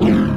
Yeah.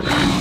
Come